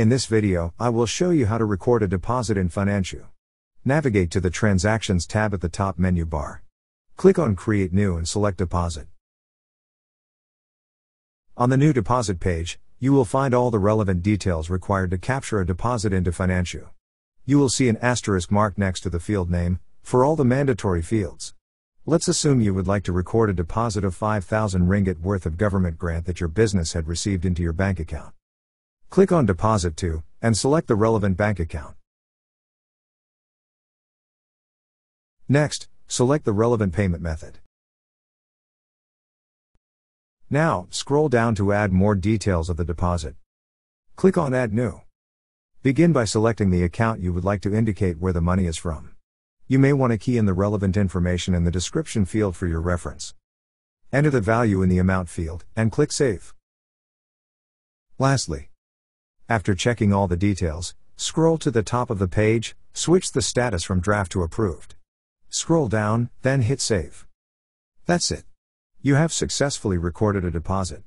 In this video, I will show you how to record a deposit in Financio. Navigate to the Transactions tab at the top menu bar. Click on Create New and select Deposit. On the New Deposit page, you will find all the relevant details required to capture a deposit into Financio. You will see an asterisk mark next to the field name, for all the mandatory fields. Let's assume you would like to record a deposit of 5,000 ringgit worth of government grant that your business had received into your bank account. Click on Deposit to, and select the relevant bank account. Next, select the relevant payment method. Now, scroll down to add more details of the deposit. Click on Add New. Begin by selecting the account you would like to indicate where the money is from. You may want to key in the relevant information in the description field for your reference. Enter the value in the amount field, and click Save. Lastly, after checking all the details, scroll to the top of the page, switch the status from draft to approved. Scroll down, then hit save. That's it. You have successfully recorded a deposit.